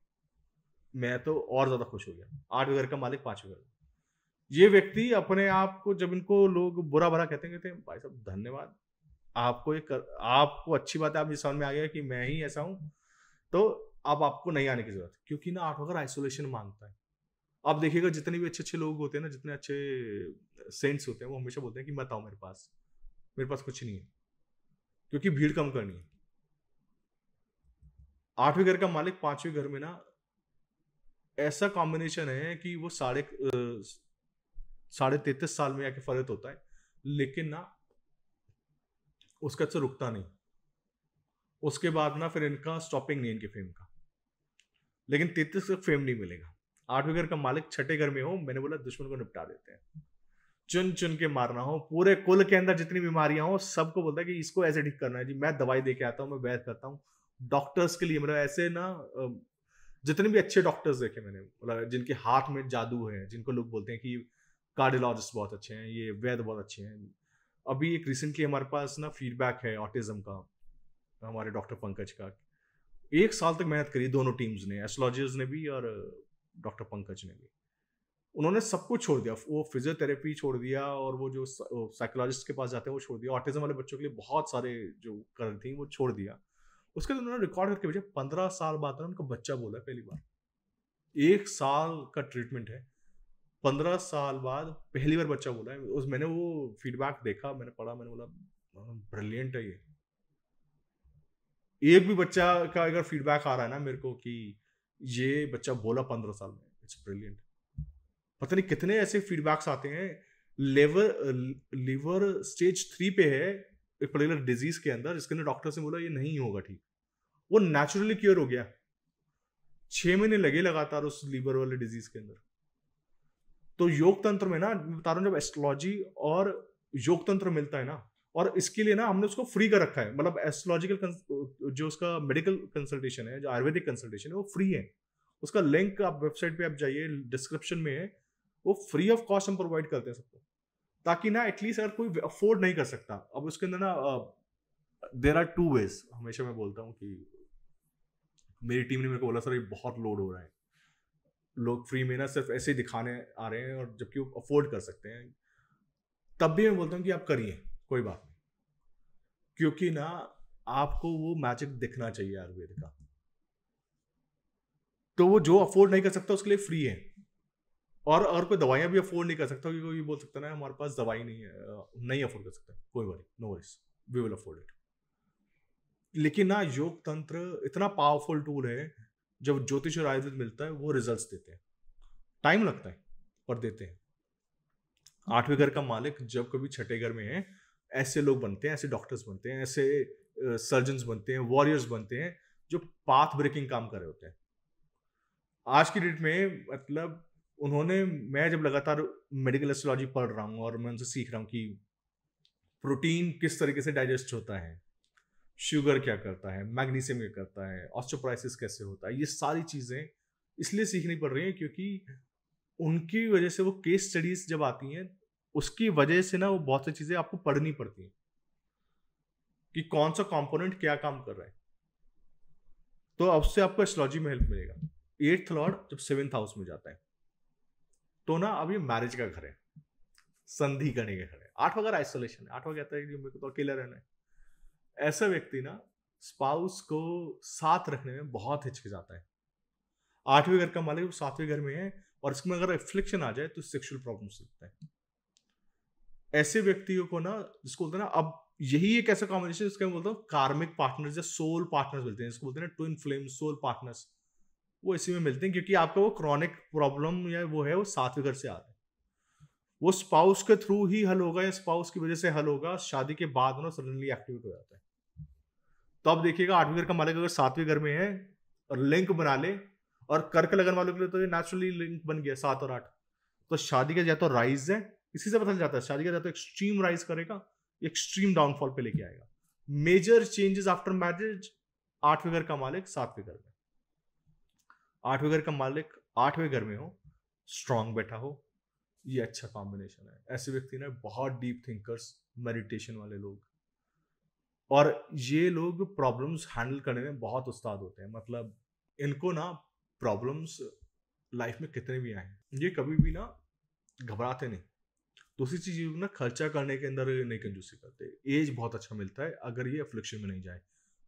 मैं तो और ज़्यादा खुश हो गया। आठ घर का मालिक पाँचवें घर ये व्यक्ति अपने आप को जब इनको लोग बुरा भरा कहते कहते भाई साहब, धन्यवाद। आपको एक आपको अच्छी बात है, आप ये समझ में आ गया कि मैं ही ऐसा हूँ तो अब आपको नहीं आने की ज़रूरत, क्योंकि ना आप अगर आइसोलेशन माँगता है। आप देखिएगा जितने भी अच्छे अच्छे लोग होते हैं ना, जितने अच्छे सेंट्स होते हैं, वो हमेशा बोलते हैं कि मत आओ मेरे पास मेरे पास कुछ नहीं है, क्योंकि भीड़ कम करनी है। आठवें घर का मालिक पाँचवें घर में ना, ऐसा कॉम्बिनेशन है कि वो साढ़े साढ़े तैतीस साल में आके फलित होता है, लेकिन ना, उसका अच्छा रुकता नहीं। उसके बाद ना फिर इनका स्टॉपिंग नहीं इनके फेम का। लेकिन तैतीस तक फेम नहीं मिलेगा। आठवें घर का मालिक छठे घर में हो, मैंने बोला, दुश्मन को निपटा देते हैं। चुन चुन के मारना हो, पूरे कुल के अंदर जितनी बीमारियाँ हो, सबको बोलता है कि इसको ऐसे ठीक करना है। जी, मैं दवाई दे के आता हूँ, मैं वैद करता हूँ। डॉक्टर्स के लिए मतलब ऐसे ना जितने भी अच्छे डॉक्टर्स देखे मैंने मतलब जिनके हाथ में जादू है, जिनको लोग बोलते हैं कि कार्डियोलॉजिस्ट बहुत अच्छे हैं, ये वैद बहुत अच्छे हैं। अभी एक रिसेंटली हमारे पास ना फीडबैक है ऑटिज्म का। हमारे डॉक्टर पंकज का। एक साल तक मेहनत करी दोनों टीम्स ने एस्ट्रोलॉजर्स ने भी और डॉक्टर पंकज ने भी। उन्होंने सब कुछ छोड़ दिया वो फिजियोथेरेपी छोड़ दिया और वो जो साइकोलॉजिस्ट के पास जाते हैं वो छोड़ दिया। ऑटिज्म वाले बच्चों के लिए बहुत सारे जो कर थी वो छोड़ दिया। उसके बाद उन्होंने रिकॉर्ड करके भेजा पंद्रह साल बाद उनका बच्चा बोला पहली बार। एक साल का ट्रीटमेंट है। पंद्रह साल बाद पहली बार बच्चा बोला है। उस मैंने वो फीडबैक देखा मैंने पढ़ा मैंने बोला ब्रिलियंट हाँ, है ये। एक भी बच्चा का अगर फीडबैक आ रहा है ना मेरे को कि ये बच्चा बोला पंद्रह साल में इट्स ब्रिलियंट पता नहीं कितने ऐसे फीडबैक्स आते हैं। लेवर लिवर स्टेज थ्री पे है एक पर्टिकुलर डिज़ीज़ के अंदर, जिसके अंदर डॉक्टर से बोला, ये नहीं होगा ठीक। वो नेचुरली क्योर हो गया। छह महीने लगे लगातार उस लीवर वाले डिज़ीज़ के अंदर। तो योग तंत्र में ना बता रहा हूँ जब एस्ट्रोलॉजी और योग तंत्र मिलता है ना और इसके लिए ना हमने उसको फ्री कर रखा है। मतलब एस्ट्रोलॉजिकल जो उसका मेडिकल कंसल्टेशन है, जो आयुर्वेदिक कंसल्टेशन है, वो फ्री है। उसका लिंक आप वेबसाइट पे आप जाइए डिस्क्रिप्शन में है। वो फ्री ऑफ़ कॉस्ट हम प्रोवाइड करते हैं सबको। ताकि ना एटलीस्ट अगर कोई अफोर्ड नहीं कर सकता, अब उसके अंदर ना देर आर टू वेज हमेशा मैं बोलता हूँ कि मेरी टीम ने मेरे को बोला, सर, ये बहुत लोड हो रहा है। लोग फ्री में ना सिर्फ़ ऐसे ही दिखाने आ रहे हैं और जबकि वो अफोर्ड कर सकते हैं। तब भी मैं बोलता हूँ कि आप करिए। कोई बात नहीं। क्योंकि ना, आपको वो मैजिक दिखना चाहिए आयुर्वेद का। तो वो जो अफोर्ड नहीं कर सकता, उसके लिए फ्री है। और और कोई दवाइयाँ भी अफोर्ड नहीं कर सकता, क्योंकि कोई बोल सकता ना, हमारे पास दवाई नहीं है नहीं अफोर्ड कर सकता। कोई worry no worries we will afford it लेकिन ना योग तंत्र इतना पावरफुल टूल है, जब ज्योतिष और आयुर्वेद मिलता है, वो रिजल्ट्स देते हैं। टाइम लगता है पर देते हैं। आठवें घर का मालिक जब कभी छठे घर में है ऐसे लोग बनते हैं, ऐसे डॉक्टर्स बनते हैं, ऐसे सर्जन बनते हैं वॉरियर्स बनते हैं, जो पाथ ब्रेकिंग काम कर रहे होते हैं। आज की डेट में मतलब उन्होंने, मैं जब लगातार मेडिकल एस्ट्रोलॉजी पढ़ रहा हूँ और मैं उनसे सीख रहा हूँ कि प्रोटीन किस तरीके से डाइजेस्ट होता है शुगर क्या करता है मैग्नीशियम क्या करता है ऑस्टोप्राइसिस कैसे होता है, ये सारी चीज़ें इसलिए सीखनी पड़ रही हैं क्योंकि उनकी वजह से वो केस स्टडीज़ जब आती हैं उसकी वजह से ना वो बहुत सी चीज़ें आपको पढ़नी पड़ती हैं कि कौन सा कंपोनेंट क्या काम कर रहा है। तो अब से आपको एस्ट्रोलॉजी में हेल्प मिलेगा। एट्थ लॉर्ड जब सेवेंथ हाउस में जाता है तो ना अब ये मैरिज का घर है, संधि करने का घर है। आठ वगैरह आइसोलेशन है। आठवा कहता है कि मेरे को तो अकेला रहना है। ऐसा व्यक्ति ना स्पाउस को साथ रखने में बहुत हिचकिचाता है। आठवें घर का मालिक सातवें घर में है और इसमें अगर रिफ्लेक्शन आ जाए तो सेक्सुअल प्रॉब्लम सकता है। ऐसे व्यक्तियों को ना, जिसको बोलते हैं ना, अब यही एक ऐसा कॉम्बिनेशन जिसका मैं बोलता हूँ कार्मिक पार्टनर्स या सोल पार्टनर्स मिलते हैं, जिसको बोलते हैं ट्विन फ्लेम सोल पार्टनर्स वो इसी में मिलते हैं, क्योंकि आपका वो क्रॉनिक प्रॉब्लम या वो है, वो सातवें घर से आ रहा है। वो स्पाउस के थ्रू ही हल होगा या स्पाउस की वजह से हल होगा, शादी के बाद ना सडनली एक्टिवेट हो जाता है। तो अब देखिएगा, आठवीं घर का मालिक अगर सातवें घर में है, और लिंक बना ले, और कर्क लगन वालों के लिए तो ये नेचुरली लिंक बन गया, सात और आठ। तो शादी का या तो राइज है इसी से पता चल जाता है, शादी का या तो एक्सट्रीम राइज करेगा एक्सट्रीम डाउनफॉल पे लेके आएगा। मेजर चेंजेस आफ्टर मैरिज आठवें घर का मालिक सातवें घर में। आठवें घर का मालिक आठवें घर में हो स्ट्रांग बैठा हो, ये अच्छा कॉम्बिनेशन है। ऐसे व्यक्ति ना बहुत डीप थिंकर्स मेडिटेशन वाले लोग। और ये लोग प्रॉब्लम्स हैंडल करने में बहुत उस्ताद होते हैं। मतलब इनको ना प्रॉब्लम्स लाइफ में कितने भी आए, ये कभी भी ना घबराते नहीं। दूसरी चीज़ ना खर्चा करने के अंदर नहीं कंजूसी करते। एज बहुत अच्छा मिलता है, अगर ये अफ्लिक्शन में नहीं जाए,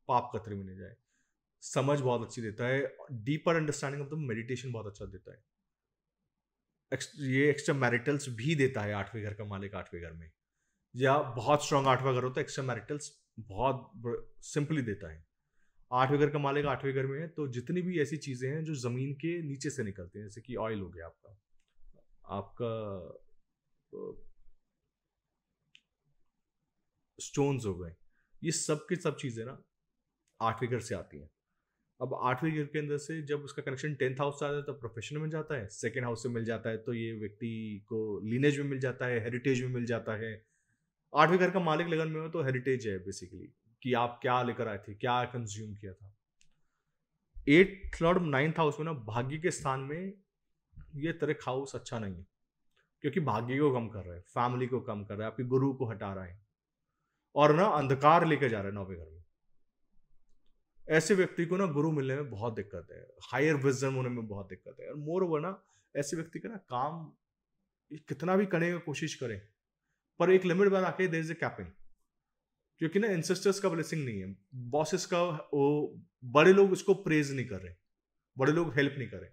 पाप कतरे में नहीं जाए। समझ बहुत अच्छी देता है deeper understanding of the meditation बहुत अच्छा देता है। ये एक्स्ट्रा मैरिटल्स भी देता है आठवें घर का मालिक आठवें घर में। या बहुत स्ट्रांग आठवां घर होता है एक्स्ट्रा मैरिटल्स बहुत सिंपली देता है। आठवें घर का मालिक आठवें घर में है तो जितनी भी ऐसी चीज़ें हैं जो ज़मीन के नीचे से निकलती हैं, जैसे कि ऑयल हो गया आपका। आपका स्टोन्स हो गए। ये सब की सब चीज़ें ना आठवें घर से आती हैं। अब आठवें घर के अंदर से जब उसका कनेक्शन टेंथ हाउस से आता है तो प्रोफेशन में जाता है सेकेंड हाउस से मिल जाता है तो ये व्यक्ति को लीनेज में मिल जाता है हेरिटेज में मिल जाता है। आठवें घर का मालिक लगन में हो तो हेरिटेज है बेसिकली कि आप क्या लेकर आए थे, क्या कंज्यूम किया था। एट लॉर्ड नाइन्थ हाउस में ना भाग्य के स्थान में ये तरह हाउस अच्छा नहीं है। क्योंकि भाग्य को कम कर रहा है फैमिली को कम कर रहा है, आपके गुरु को हटा रहा है। और ना अंधकार लेके जा रहा है नौवे घर में। ऐसे व्यक्ति को ना गुरु मिलने में बहुत दिक्कत है। हायर विजन होने में बहुत दिक्कत है। और मोर ओवर ना ऐसे व्यक्ति का ना काम कितना भी करने की कोशिश करें, पर एक लिमिट बना के देर इज़ ए कैपिंग क्योंकि ना इंसेस्टर्स का ब्लेसिंग नहीं है। बॉसेस का वो बड़े लोग उसको प्रेज नहीं कर रहे। बड़े लोग हेल्प नहीं कर रहे।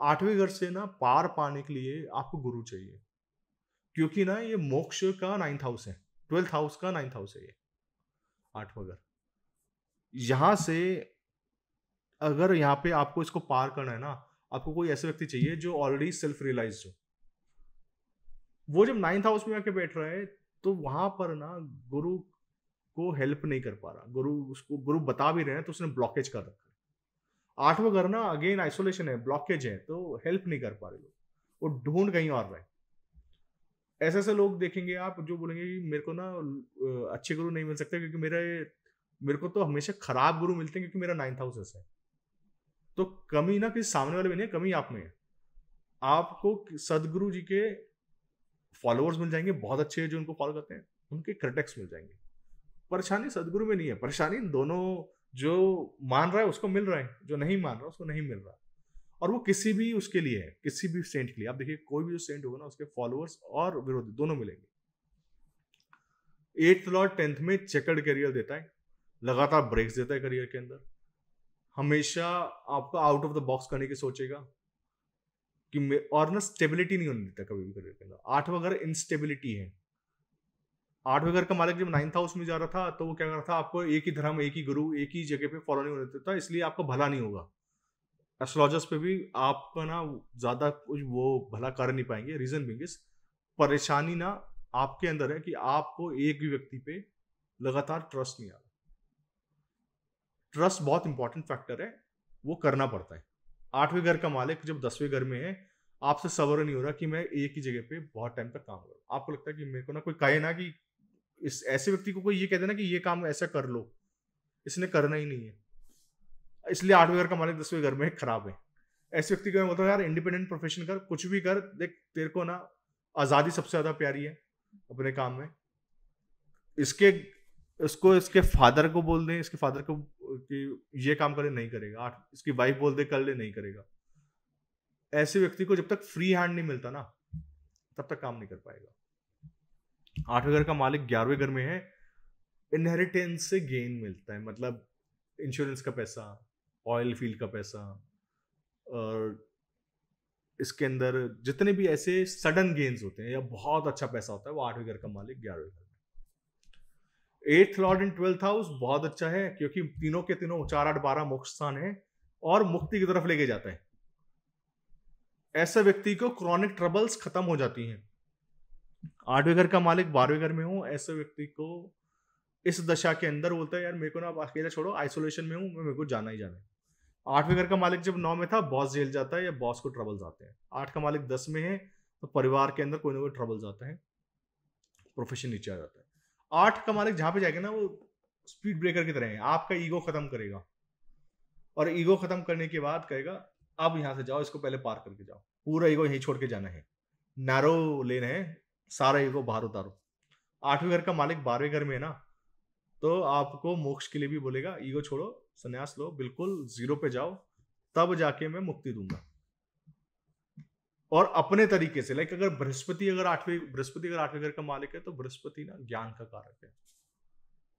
आठवें घर से ना पार पाने के लिए आपको गुरु चाहिए। क्योंकि ना ये मोक्ष का नाइन्थ हाउस है ट्वेल्थ हाउस का नाइन्थ हाउस है ये, आठवां घर। यहाँ से अगर यहाँ पे आपको इसको पार करना है ना, आपको कोई ऐसे व्यक्ति चाहिए जो ऑलरेडी सेल्फ रियलाइज़ हो। वो जब नाइन्थ हाउस में आके बैठ रहा है तो वहाँ पर ना गुरु को हेल्प नहीं कर पा रहा। गुरु उसको, गुरु बता भी रहे हैं तो उसने ब्लॉकेज कर रखा आठवां घर ना अगेन आइसोलेशन है ब्लॉकेज है तो हेल्प नहीं कर पा रहे लोग। वो ढूंढ कहीं और रहे। ऐसे ऐसे लोग देखेंगे आप, जो बोलेंगे कि मेरे को ना अच्छे गुरु नहीं मिल सकते, क्योंकि मेरे मेरे को तो हमेशा खराब गुरु मिलते हैं, क्योंकि मेरा नाइन्थ हाउस है। तो कमी ना किसी सामने वाले में नहीं कमी आप में है। आपको सदगुरु जी के फॉलोअर्स मिल जाएँगे, बहुत अच्छे जो उनको फॉलो करते हैं, उनके क्रिटिक्स मिल जाएँगे। परेशानी सदगुरु में नहीं है, परेशानी दोनों जो मान रहा है उसको मिल रहा है, जो नहीं मान रहा उसको नहीं मिल रहा। और वो किसी भी उसके लिए है, किसी भी सेंट के लिए। आप देखिए, कोई भी जो सेंट होगा ना, उसके फॉलोअर्स और विरोधी दोनों मिलेंगे। एट्थ लॉर्ड टेंथ में चेकर्ड करियर देता है, लगातार ब्रेक्स देता है करियर के अंदर। हमेशा आपको आउट ऑफ़ द बॉक्स करने की सोचेगा कि और ना स्टेबिलिटी नहीं होने देता कभी भी करियर के अंदर। आठवां घर इनस्टेबिलिटी है। आठवें घर का मालिक जब नाइन्थ हाउस में जा रहा था तो वो क्या कर रहा था, आपको एक ही धर्म, एक ही गुरु, एक ही जगह पे फॉलो नहीं होने देता इसलिए आपका भला नहीं होगा। एस्ट्रोलॉजर्स पे भी आपका ना ज़्यादा कुछ वो भला कर नहीं पाएँगे रीजन बिंग परेशानी ना आपके अंदर है कि आपको एक भी व्यक्ति पे लगातार ट्रस्ट नहीं आ रहा। ट्रस्ट बहुत इंपॉर्टेंट फैक्टर है, वो करना पड़ता है। आठवें घर का मालिक जब दसवें घर में है, आपसे सबर नहीं हो रहा कि मैं एक ही जगह पे बहुत टाइम तक काम करूँ। आपको लगता है कि मेरे को ना कोई कहे ना कि इस ऐसे व्यक्ति को कोई ये कह देना कि ये काम ऐसा कर लो, इसने करना ही नहीं है। इसलिए आठवें घर का मालिक दसवें घर में खराब है। ऐसे व्यक्ति को हूँ, यार इंडिपेंडेंट प्रोफेशन कर, कुछ भी कर, देख, तेरे को ना आज़ादी सबसे ज़्यादा प्यारी है अपने काम में। इसके, इसको, इसके फादर को बोल दें, इसके फादर को, कि ये काम करे नहीं करेगा। आठ, इसकी वाइफ बोल दे, कर ले, नहीं करेगा। ऐसे व्यक्ति को जब तक फ्री हैंड नहीं मिलता ना, तब तक काम नहीं कर पाएगा। आठवें घर का मालिक ग्यारहवें घर में है। इनहेरिटेंस से गेन मिलता है मतलब इंश्योरेंस का पैसा ऑयल फ़ील्ड का पैसा, और इसके अंदर जितने भी ऐसे सडन गेन्स होते हैं या बहुत अच्छा पैसा होता है, वो आठवें घर का मालिक ग्यारहवें घर में eighth lord in twelfth house बहुत अच्छा है, क्योंकि तीनों के तीनों चार आठ बारह मोक्ष स्थान है और मुक्ति की तरफ़ लेके जाता है। ऐसे व्यक्ति को क्रॉनिक ट्रबल्स खत्म हो जाती हैं। आठवें घर का मालिक बारहवें घर में हो, ऐसे व्यक्ति को इस दशा के अंदर बोलता है, यार, मेरे को ना आप अकेला छोड़ो आइसोलेशन में हूँ मेरे को जाना ही जाना है। आठवें घर का मालिक जब नौ में था बॉस जेल जाता है या बॉस को ट्रबल्स आते हैं। आठ का मालिक दस में है तो परिवार के अंदर कोई ना कोई ट्रबल्स आता है। प्रोफेशन नीचे आ जाता है। आठ का मालिक जहाँ पे जाएगा ना, वो स्पीड ब्रेकर की तरह है, आपका ईगो खत्म करेगा। और ईगो खत्म करने के बाद कहेगा, अब यहाँ से जाओ, इसको पहले पार करके जाओ। पूरा ईगो यहीं छोड़ के जाना है। नैरो लेन है सारा ईगो बाहर उतारो। आठवें घर का मालिक बारहवें घर में है ना तो आपको मोक्ष के लिए भी बोलेगा, ईगो छोड़ो, संन्यास लो, बिल्कुल ज़ीरो पे जाओ, तब जाके मैं मुक्ति दूँगा। और अपने तरीके से लाइक अगर बृहस्पति अगर आठवें, बृहस्पति अगर आठवें घर का मालिक है तो बृहस्पति ना ज्ञान का कारक है।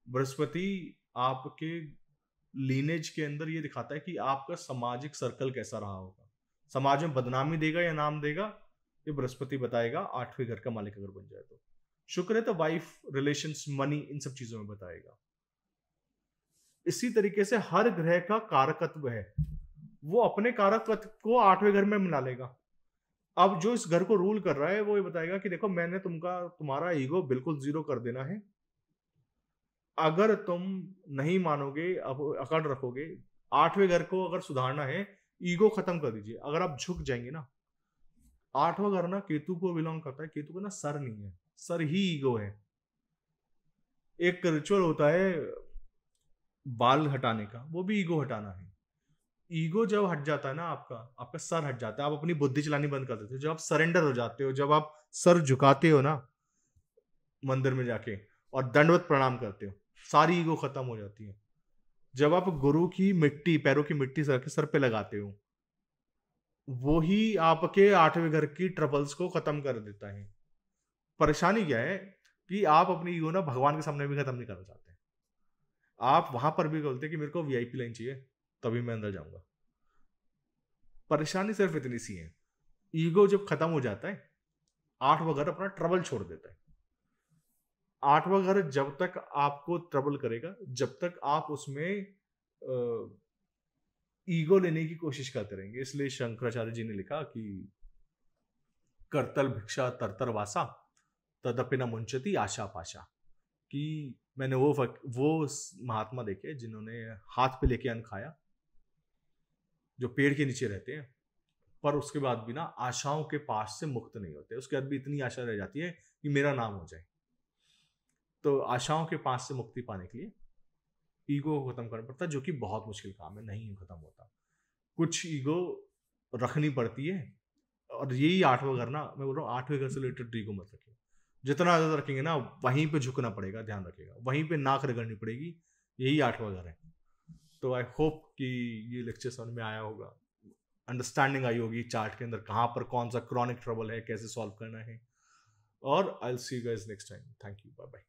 बृहस्पति आपके लीनेज के अंदर ये दिखाता है कि आपका सामाजिक सर्कल कैसा रहा होगा। समाज में बदनामी देगा या नाम देगा ये बृहस्पति बताएगा, आठवें घर का मालिक अगर बन जाए तो। शुक्र है तो वाइफ रिलेशन मनी इन सब चीज़ों में बताएगा। इसी तरीके से हर ग्रह का कारकत्व है। वो अपने कारकत्व को आठवें घर में मिला लेगा। अब जो इस घर को रूल कर रहा है, वो ये बताएगा कि देखो, मैंने तुमका, तुम्हारा ईगो बिल्कुल ज़ीरो कर देना है। अगर तुम नहीं मानोगे, अब अकड़ रखोगे, आठवें घर को अगर सुधारना है ईगो खत्म कर दीजिए। अगर आप झुक जाएँगे ना आठवां घर ना केतु को बिलोंग करता है। केतु को ना सर नहीं है। सर ही ईगो है। एक रिचुअल होता है बाल हटाने का। वो भी ईगो हटाना है। ईगो जब हट जाता है ना आपका आपका सर हट जाता है। आप अपनी बुद्धि चलानी बंद कर देते हो। जब आप सरेंडर हो जाते हो, जब आप सर झुकाते हो ना मंदिर में जाके और दंडवत प्रणाम करते हो, सारी ईगो खत्म हो जाती है। जब आप गुरु की मिट्टी, पैरों की मिट्टी सर के सर पे लगाते हो वो ही आपके आठवें घर की ट्रबल्स को खत्म कर देता है। परेशानी क्या है कि आप अपनी ईगो ना भगवान के सामने भी खत्म नहीं करना चाहते। आप वहाँ पर भी बोलते कि मेरे को वीआईपी लाइन चाहिए, तभी मैं अंदर जाऊँगा। परेशानी सिर्फ़ इतनी सी है ईगो जब खत्म हो जाता है, आठवां घर अपना ट्रबल छोड़ देता है। आठवां घर जब तक आपको ट्रबल करेगा, जब तक आप उसमें ईगो लेने की कोशिश करते रहेंगे। इसलिए शंकराचार्य जी ने लिखा कि करतल भिक्षा तरतर वासा तदपि न मुंचती आशा पाशा। कि मैंने वो फक, वो महात्मा देखे जिन्होंने हाथ पे लेके अन्न खाया जो पेड़ के नीचे रहते हैं पर उसके बाद भी ना आशाओं के पास से मुक्त नहीं होते। उसके बाद भी इतनी आशा रह जाती है कि मेरा नाम हो जाए। तो आशाओं के पास से मुक्ति पाने के लिए ईगो को खत्म करना पड़ता है जो कि बहुत मुश्किल काम है, नहीं खत्म होता। कुछ ईगो रखनी पड़ती है, और यही आठवां घर ना, मैं बोल रहा हूँ, आठवें घर से रिलेटेड ईगो मत रखिए जितना ज़्यादा रखेंगे ना, वहीं पे झुकना पड़ेगा, ध्यान रखेगा वहीं पे नाक रगड़नी पड़ेगी, यही आठवां घर है। तो आई होप कि ये लेक्चर समझ में आया होगा। अंडरस्टैंडिंग आई होगी चार्ट के अंदर, कहाँ पर कौन सा क्रॉनिक ट्रबल है, कैसे सॉल्व करना है। और I see you guys next time thank you bye bye